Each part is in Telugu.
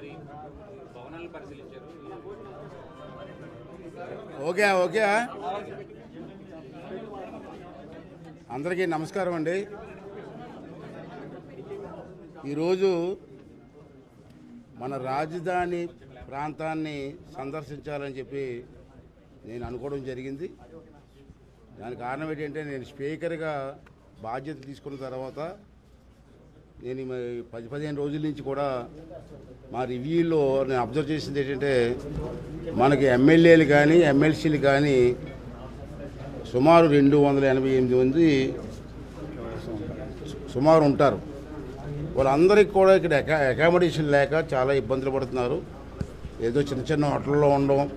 ఒకసారి భవనాలను పరిశీలించారు. Okay okay. అందరికీ నమస్కారం అండి. ఈరోజు మన రాజధాని ప్రాంతాన్ని సందర్శించాలని చెప్పి నేను అనుకోవడం జరిగింది. దానికి కారణం ఏంటంటే నేను స్పీకర్గా బాధ్యత తీసుకున్న తర్వాత నేను పది పదిహేను రోజుల నుంచి కూడా మా రివ్యూలో నేను అబ్జర్వ్ చేసింది ఏంటంటే మనకి ఎమ్మెల్యేలు కానీ ఎమ్మెల్సీలు కానీ సుమారు రెండు వందల ఎనభై ఎనిమిది మంది సుమారు ఉంటారు. వాళ్ళందరికీ కూడా ఇక్కడ అకా అకామిడేషన్ లేక చాలా ఇబ్బందులు పడుతున్నారు. ఏదో చిన్న చిన్న హోటల్లో ఉండడం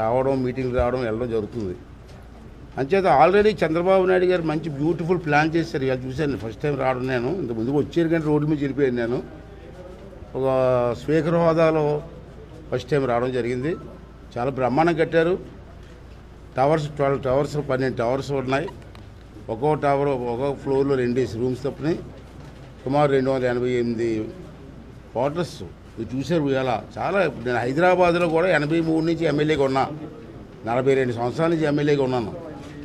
రావడం మీటింగ్లు రావడం వెళ్ళడం జరుగుతుంది. అంచేత ఆల్రెడీ చంద్రబాబు నాయుడు గారు మంచి బ్యూటిఫుల్ ప్లాన్ చేశారు. ఇవాళ చూశాను ఫస్ట్ టైం రావడం నేను. ఇంత ముందుకు వచ్చారు కానీ రోడ్డు మీద వెళ్ళిపోయాను నేను. ఒక స్పీకర్ హోదాలో ఫస్ట్ టైం రావడం జరిగింది. చాలా బ్రహ్మాండం కట్టారు. టవర్స్ ట్వెల్వ్ టవర్స్ పన్నెండు టవర్స్ ఉన్నాయి. ఒక్కో టవర్ ఒక్కో ఫ్లోర్లో రెండేసి రూమ్స్ తప్పని సుమారు రెండు వందల ఎనభై ఎనిమిది క్వార్టర్స్ మీరు చూశారు ఇవాళ. చాలా నేను హైదరాబాద్లో కూడా ఎనభై మూడు నుంచి ఎమ్మెల్యేగా ఉన్నా నలభై రెండు సంవత్సరాల నుంచి ఎమ్మెల్యేగా ఉన్నాను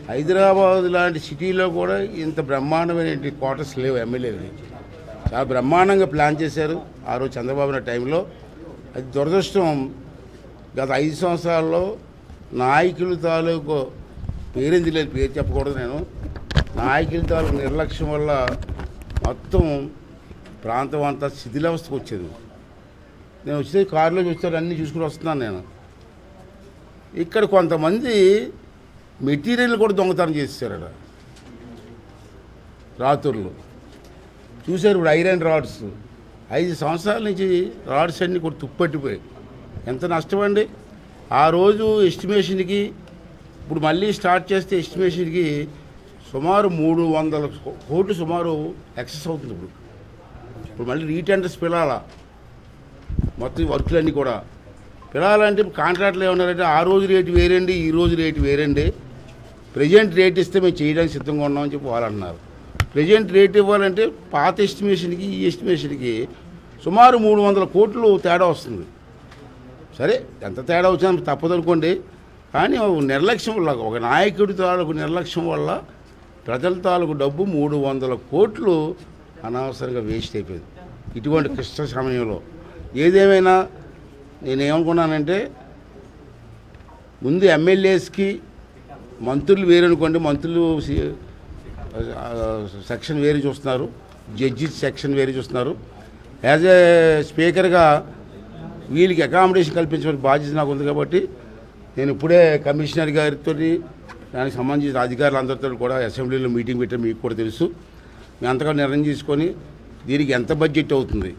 హైదరాబాద్ లాంటి సిటీలో కూడా ఇంత బ్రహ్మాండమైన క్వార్టర్స్ లేవు ఎమ్మెల్యేలు చాలా బ్రహ్మాండంగా ప్లాన్ చేశారు ఆ రోజు చంద్రబాబు నాయుడు టైంలో. అది దురదృష్టం. గత ఐదు సంవత్సరాల్లో నాయకుల తాలూకు పేరెంది లేదు పేరు చెప్పకూడదు నేను. నాయకుల తాలూకు నిర్లక్ష్యం వల్ల మొత్తం ప్రాంతం అంతా శిథిలావస్థకు వచ్చేది. నేను వచ్చి కారులో చూస్తాను అన్నీ చూసుకుని వస్తున్నాను నేను. ఇక్కడ కొంతమంది మెటీరియల్ కూడా దొంగతనం చేసేసారట. రాత్రులు. చూశారు ఇప్పుడు ఐరన్ రాడ్స్. ఐదు సంవత్సరాల నుంచి రాడ్స్ అన్నీ కూడా తుప్పట్టిపోయాయి. ఎంత నష్టం అండి ఆ రోజు ఎస్టిమేషన్కి ఇప్పుడు మళ్ళీ స్టార్ట్ చేస్తే ఎస్టిమేషన్కి సుమారు మూడు వందల కోట్లు సుమారు ఎక్సెస్ అవుతుంది ఇప్పుడు. ఇప్పుడు మళ్ళీ రీటెండర్స్ పిలాలా. మొత్తం ఈ వర్కులన్నీ కూడా. పిలాలంటే కాంట్రాక్ట్లు ఏమన్నారంటే ఆ రోజు రేటు వేరండి ఈ రోజు రేటు వేరండి. ప్రజెంట్ రేట్ ఇస్తే మేము చేయడానికి సిద్ధంగా ఉన్నామని చెప్పి వాళ్ళు అన్నారు ప్రజెంట్ రేట్ ఇవ్వాలంటే పాత ఎస్టిమేషన్కి ఈ ఎస్టిమేషన్కి సుమారు మూడు వందల కోట్లు తేడా వస్తుంది. సరే ఎంత తేడా వచ్చినా తప్పదనుకోండి కానీ ఒక నిర్లక్ష్యం వల్ల ఒక నాయకుడి తాలూకు నిర్లక్ష్యం వల్ల ప్రజల తాలూకు డబ్బు మూడు వందల కోట్లు అనవసరంగా వేస్ట్ అయిపోయింది. ఇటువంటి క్లిష్ట సమయంలో ఏదేమైనా నేనేమనుకున్నానంటే ముందు ఎమ్మెల్యేస్కి మంత్రులు వేరనుకోండి మంత్రులు సెక్షన్ వేరే చూస్తున్నారు జడ్జి సెక్షన్ వేరే చూస్తున్నారు. యాజ్ ఏ స్పీకర్గా వీళ్ళకి అకామిడేషన్ కల్పించే బాధ్యత నాకు ఉంది కాబట్టి నేను ఇప్పుడే కమిషనర్ గారితో దానికి సంబంధించిన అధికారులందరితో కూడా అసెంబ్లీలో మీటింగ్ పెట్టాం మీకు కూడా తెలుసు. మేము అంతగా నిర్ణయం తీసుకొని దీనికి ఎంత బడ్జెట్ అవుతుంది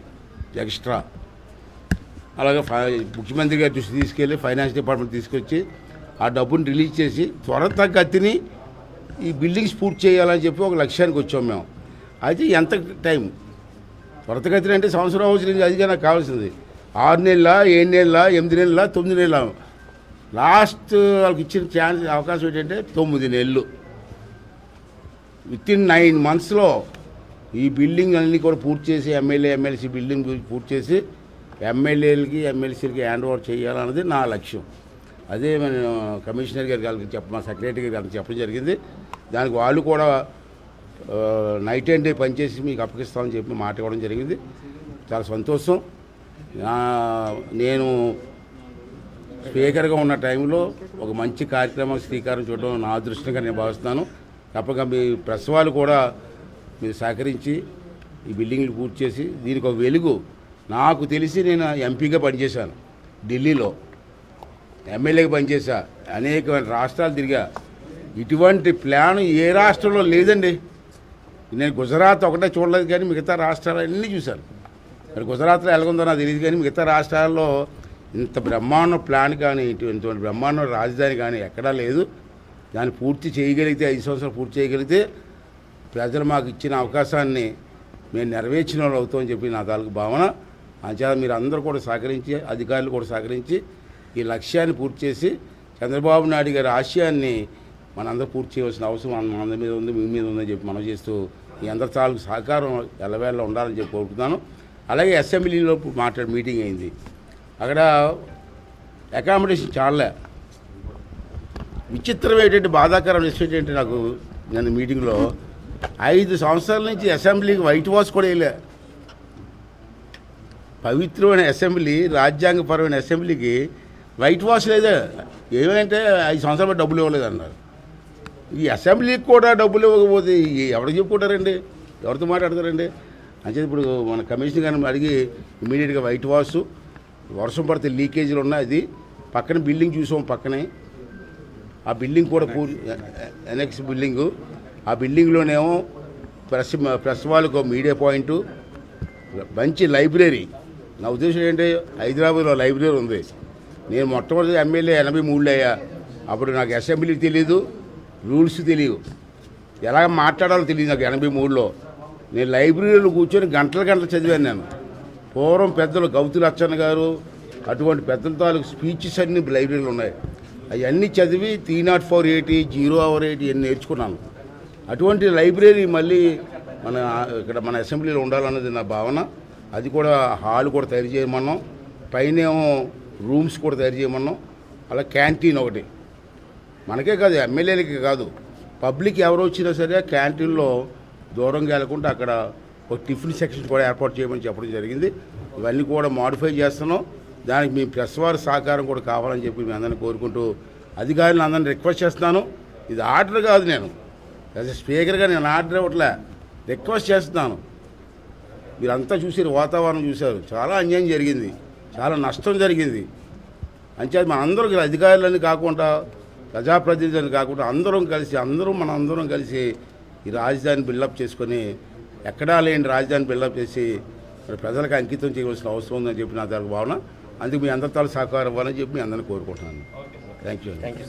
ఎక్స్ట్రా? అలాగే ఫై- ముఖ్యమంత్రి గారి దృష్టి తీసుకెళ్ళి ఫైనాన్స్ డిపార్ట్మెంట్ తీసుకొచ్చి ఆ డబ్బుని రిలీజ్ చేసి త్వర తగ్గతిని ఈ బిల్డింగ్స్ పూర్తి చేయాలని చెప్పి ఒక లక్ష్యానికి వచ్చాం మేము. అయితే ఎంత టైం? త్వరతగతిని అంటే సంవత్సరం అవసరం అదిగా నాకు కావాల్సింది. ఆరు నెలల ఏడు నెలల ఎనిమిది నెలల తొమ్మిది నెలల. లాస్ట్ వాళ్ళకి ఇచ్చిన ఛాన్స్ అవకాశం ఏంటంటే తొమ్మిది నెలలు. విత్ ఇన్ నైన్ మంత్స్లో ఈ బిల్డింగ్ అన్నీ కూడా పూర్తి చేసి ఎమ్మెల్యే ఎమ్మెల్సీ బిల్డింగ్ పూర్తి చేసి ఎమ్మెల్యేలకి ఎమ్మెల్సీలకి హ్యాండ్ ఓవర్ చేయాలన్నది నా లక్ష్యం. అదే మన కమిషనర్ గారి గారికి చెప్ప మా సెక్రటరీ గారికి చెప్పడం జరిగింది. దానికి వాళ్ళు కూడా నైట్ అండ్ డే పనిచేసి మీకు అప్పగిస్తామని చెప్పి మాట ఇవ్వడం జరిగింది. చాలా సంతోషం. నా- నేను స్పీకర్గా ఉన్న టైంలో ఒక మంచి కార్యక్రమం శ్రీకారం చూడడం నా అదృష్టంగా నేను భావిస్తున్నాను. తప్పక మీ ప్రెస్ వాళ్ళు కూడా మీరు సహకరించి ఈ బిల్డింగ్లు పూర్తి చేసి దీనికి ఒక వెలుగు. నాకు తెలిసి నేను ఎంపీగా పనిచేశాను ఢిల్లీలో. ఎమ్మెల్యేగా పనిచేసా అనేక రాష్ట్రాలు తిరిగా. ఇటువంటి ప్లాన్ ఏ రాష్ట్రంలో లేదండి. నేను గుజరాత్ ఒకటే చూడలేదు కానీ మిగతా రాష్ట్రాలు అన్నీ చూశాను. మరి గుజరాత్లో ఎలాగుందో నాకు తెలియదు కానీ మిగతా రాష్ట్రాల్లో ఇంత బ్రహ్మాండ ప్లాన్ కానీ ఇటువంటి బ్రహ్మాండ రాజధాని కానీ ఎక్కడా లేదు. దాన్ని పూర్తి చేయగలిగితే ఐదు సంవత్సరాలు పూర్తి చేయగలిగితే ప్రజలు మాకు ఇచ్చిన అవకాశాన్ని మేము నెరవేర్చిన వాళ్ళు అవుతామని చెప్పి నా తాలూకు భావన. అంచేత మీరు అందరూ కూడా సహకరించి అధికారులు కూడా సహకరించి ఈ లక్ష్యాన్ని పూర్తి చేసి చంద్రబాబు నాయుడు గారి ఆశయాన్ని మనందరూ పూర్తి చేయవలసిన అవసరం మన అందరి మీద ఉంది మీ మీద ఉందని చెప్పి మనం చేస్తూ ఈ అందరి తాలూకు సహకారం ఎల్లవేళ ఉండాలని చెప్పి కోరుకుంటున్నాను. అలాగే అసెంబ్లీలో మాట్లాడి మీటింగ్ అయింది. అక్కడ అకామిడేషన్ చాలే విచిత్రం ఏంటంటే బాధాకరం విషయం ఏంటంటే నాకు నేను మీటింగ్లో ఐదు సంవత్సరాల నుంచి అసెంబ్లీకి వైట్ వాష్ కూడా వేయలే. పవిత్రమైన అసెంబ్లీ రాజ్యాంగపరమైన అసెంబ్లీకి వైట్ వాష్ లేదే. ఏమంటే ఐదు సంవత్సరాలు డబ్బులు ఇవ్వలేదు అన్నారు. ఈ అసెంబ్లీకి కూడా డబ్బులు ఇవ్వకపోతే ఈ ఎవరికి చెప్పుకుంటారండి? ఎవరితో మాట్లాడతారండి? అంటే ఇప్పుడు మన కమిషన్ గారిని అడిగి ఇమీడియట్గా వైట్ వాష్ వర్షం పడితే లీకేజీలు ఉన్నాయి అది. పక్కన బిల్డింగ్ చూసాం పక్కనే. ఆ బిల్డింగ్ కూడా పూర్ ఎనెక్స్ బిల్డింగు. ఆ బిల్డింగ్లోనేమో ప్రెస్ ప్రెస్ వాళ్ళకు మీడియా పాయింట్ మంచి లైబ్రరీ. నా ఉద్దేశం ఏంటంటే హైదరాబాద్లో లైబ్రరీ ఉంది. నేను మొట్టమొదటి ఎమ్మెల్యే ఎనభై మూడులో అయ్యా. అప్పుడు నాకు అసెంబ్లీ తెలియదు రూల్స్ తెలియదు ఎలా మాట్లాడాలో తెలియదు నాకు ఎనభై మూడులో. నేను లైబ్రరీలో కూర్చొని గంటల గంటలు చదివాను నేను. పూర్వం పెద్దలు గౌతు లచ్చన్న గారు అటువంటి పెద్దల తాలూకు స్పీచెస్ అన్ని లైబ్రరీలు ఉన్నాయి. అవన్నీ చదివి three naught four eighty zero hour eighty అన్ని నేర్చుకున్నాను. అటువంటి లైబ్రరీ మళ్ళీ మన ఇక్కడ మన అసెంబ్లీలో ఉండాలన్నది నా భావన. అది కూడా హాల్ కూడా తయారు చేయమన్నాం. పైనేమో రూమ్స్ కూడా తయారు చేయమన్నాం. అలా క్యాంటీన్ ఒకటి. మనకే కాదు ఎమ్మెల్యేలకి కాదు. పబ్లిక్ ఎవరు వచ్చినా సరే క్యాంటీన్లో దూరంగా వెళ్ళకుండా అక్కడ ఒక టిఫిన్ సెక్షన్ కూడా ఏర్పాటు చేయమని చెప్పడం జరిగింది. ఇవన్నీ కూడా మాడిఫై చేస్తున్నాం. దానికి మీ ప్రెస్ వారి సహకారం కూడా కావాలని చెప్పి మీ అందరిని కోరుకుంటూ అధికారులను అందరిని రిక్వెస్ట్ చేస్తున్నాను. ఇది ఆర్డర్ కాదు నేను. యాజ్ స్పీకర్గా నేను ఆర్డర్ ఇవ్వట్లే. రిక్వెస్ట్ చేస్తున్నాను. మీరంతా చూసారు వాతావరణం చూశారు. చాలా అన్యాయం జరిగింది. చాలా నష్టం జరిగింది. అంచేది మన అందరం అధికారులని కాకుండా ప్రజాప్రతినిధులని కాకుండా అందరం కలిసి అందరం మన అందరం కలిసి ఈ రాజధాని బిల్డప్ చేసుకొని ఎక్కడా లేని రాజధాని బిల్డప్ చేసి మరి ప్రజలకు అంకితం చేయవలసిన అవసరం ఉందని చెప్పి నా దానికి భావన. అందుకు మీ అందరితో సహకారం ఇవ్వాలని చెప్పి మీ అందరిని కోరుకుంటున్నాను. Thank you thank you